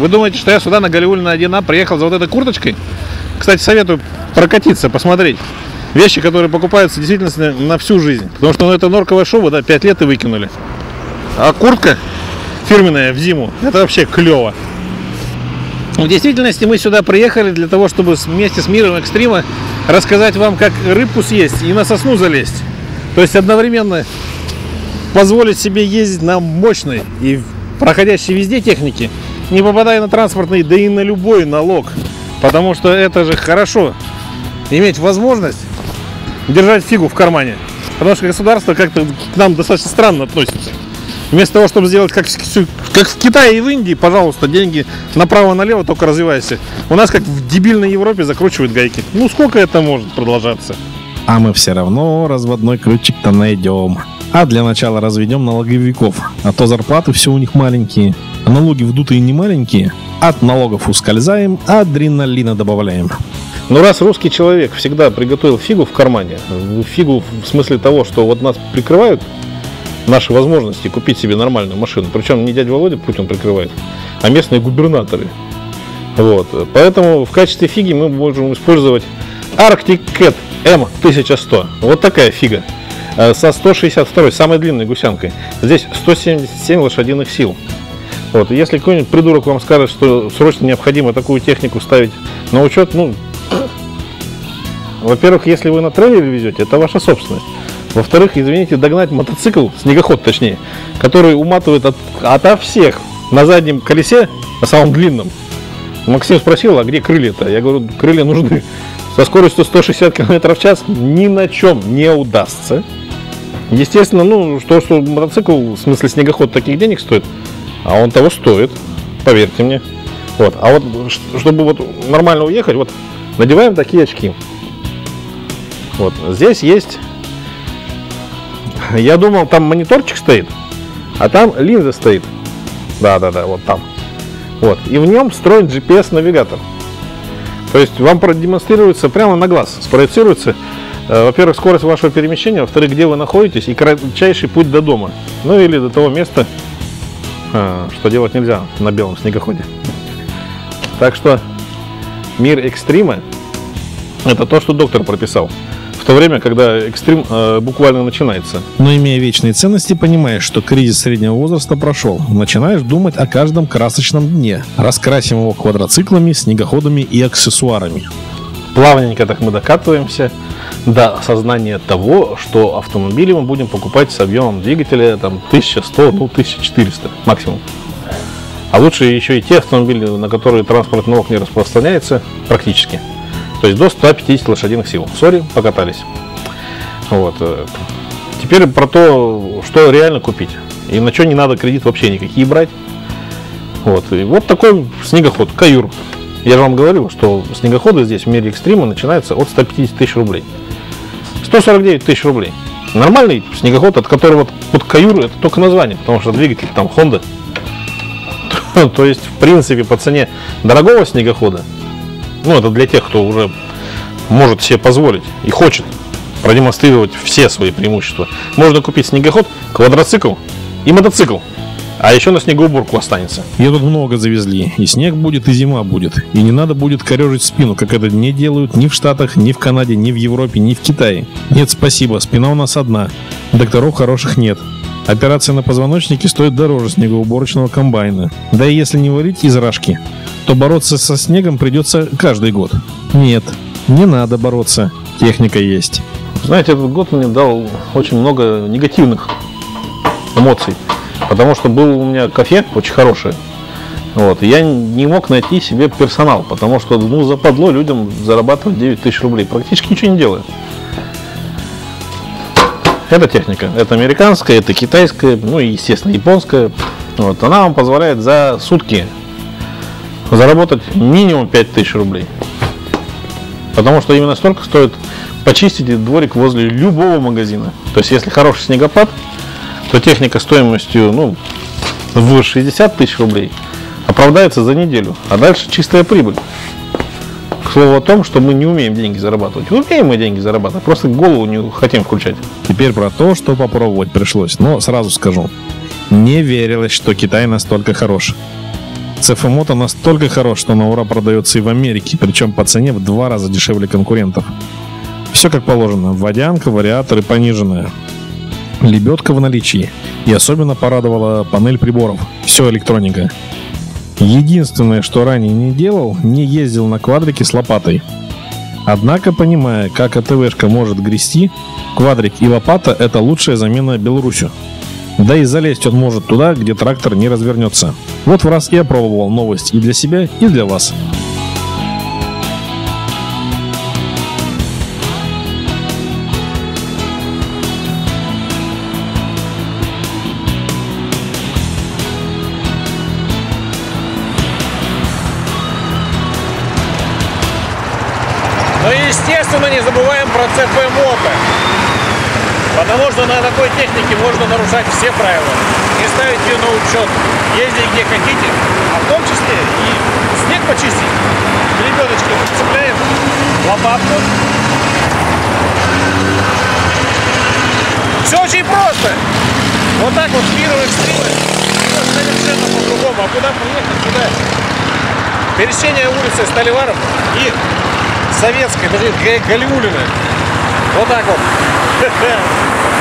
Вы думаете, что я сюда на Голливуде на 1А приехал за вот этой курточкой? Кстати, советую прокатиться, посмотреть. Вещи, которые покупаются действительно на всю жизнь. Потому что ну, это норковое шоу, да, 5 лет и выкинули. А куртка фирменная в зиму, это вообще клево. В действительности мы сюда приехали для того, чтобы вместе с миром экстрима рассказать вам, как рыбку съесть и на сосну залезть. То есть одновременно позволить себе ездить на мощной и проходящей везде технике, не попадая на транспортный, да и на любой налог. Потому что это же хорошо иметь возможность держать фигу в кармане. Потому что государство как-то к нам достаточно странно относится. Вместо того, чтобы сделать как, как в Китае и в Индии, пожалуйста, деньги направо-налево, только развивайся. У нас, как в дебильной Европе, закручивают гайки. Ну, сколько это может продолжаться? А мы все равно разводной ключик-то найдем. А для начала разведем налоговиков, а то зарплаты все у них маленькие. Налоги вдутые не маленькие. От налогов ускользаем, адреналина добавляем. Ну раз русский человек всегда приготовил фигу в кармане, фигу в смысле того, что вот нас прикрывают наши возможности купить себе нормальную машину. Причем не дядя Володя Путин прикрывает, а местные губернаторы. Вот. Поэтому в качестве фиги мы можем использовать Arctic Cat M1100. Вот такая фига. Э, со 162, самой длинной гусянкой. Здесь 177 лошадиных сил. Вот. Если какой-нибудь придурок вам скажет, что срочно необходимо такую технику ставить на учет, ну, во-первых, если вы на трейлере везете, это ваша собственность. Во-вторых, извините, догнать мотоцикл, снегоход точнее, который уматывает от, ото всех на заднем колесе, на самом длинном. Максим спросил, а где крылья-то? Я говорю, крылья нужны. Со скоростью 160 км в час ни на чем не удастся. Естественно, ну, что, что мотоцикл, в смысле снегоход, таких денег стоит, а он того стоит, поверьте мне. Вот. А вот, чтобы вот нормально уехать, вот надеваем такие очки. Вот. Здесь есть я думал, там мониторчик стоит, а там линза стоит. Да, да, да, вот там. Вот. И в нем встроен GPS-навигатор. То есть вам продемонстрируется прямо на глаз, спроецируется, э, во-первых, скорость вашего перемещения, во-вторых, где вы находитесь и кратчайший путь до дома. Ну или до того места, что делать нельзя на белом снегоходе. Так что мир экстрима – это то, что доктор прописал в то время, когда экстрим э, буквально начинается. Но имея вечные ценности, понимаешь, что кризис среднего возраста прошел. Начинаешь думать о каждом красочном дне. Раскрасим его квадроциклами, снегоходами и аксессуарами. Плавненько так мы докатываемся до осознания того, что автомобили мы будем покупать с объемом двигателя там 1100, ну 1400 максимум. А лучше еще и те автомобили, на которые транспортный налог не распространяется практически. То есть до 150 лошадиных сил. Сори, покатались. Вот. Э, теперь про то, что реально купить. И на что не надо кредит вообще никакие брать. Вот. И вот такой снегоход, каюр. Я же вам говорил, что снегоходы здесь в мире экстрима начинаются от 150 тысяч рублей. 149 тысяч рублей. Нормальный снегоход, от которого вот каюр это только название, потому что двигатель там Honda. То есть, в принципе, по цене дорогого снегохода ну, это для тех, кто уже может себе позволить и хочет продемонстрировать все свои преимущества. Можно купить снегоход, квадроцикл и мотоцикл. А еще на снегоуборку останется. Ее тут много завезли. И снег будет, и зима будет. И не надо будет корежить спину, как это не делают ни в Штатах, ни в Канаде, ни в Европе, ни в Китае. Нет, спасибо, спина у нас одна. Докторов хороших нет. Операция на позвоночнике стоит дороже снегоуборочного комбайна. Да и если не варить из рашки, то бороться со снегом придется каждый год. Нет, не надо бороться. Техника есть. Знаете, этот год мне дал очень много негативных эмоций. Потому что был у меня кафе очень хорошее. Вот, я не мог найти себе персонал, потому что ну, западло людям зарабатывать 9 тысяч рублей. Практически ничего не делают. Это техника. Это американская, это китайская, ну и, естественно, японская. Вот, она вам позволяет за сутки заработать минимум 5000 рублей. Потому что именно столько стоит почистить дворик возле любого магазина. То есть, если хороший снегопад, то техника стоимостью ну, в 60 тысяч рублей оправдается за неделю. А дальше чистая прибыль. К слову о том, что мы не умеем деньги зарабатывать. Умеем мы деньги зарабатывать, просто голову не хотим включать. Теперь про то, что попробовать пришлось. Но сразу скажу, не верилось, что Китай настолько хорош. Moto настолько хорош, что на ура продается и в Америке, причем по цене в два раза дешевле конкурентов. Все как положено. Водянка, вариаторы пониженная. Лебедка в наличии. И особенно порадовала панель приборов. Все электроника. Единственное, что ранее не делал, не ездил на квадрике с лопатой. Однако, понимая, как АТВшка может грести, квадрик и лопата – это лучшая замена Беларусью. Да и залезть он может туда, где трактор не развернется. Вот в раз и опробовал новость и для себя, и для вас. Ну естественно не забываем про ЦП. Потому что на такой технике можно нарушать все правила. Не ставить ее на учет. Ездить где хотите, а в том числе и снег почистить. Лебедочкой цепляем лопатку. Все очень просто. Вот так вот первый экстримы. Совершенно по-другому. А куда приехать? Куда? Пересечение улицы Столиваров и Советской, даже Галиулина. Вот так вот.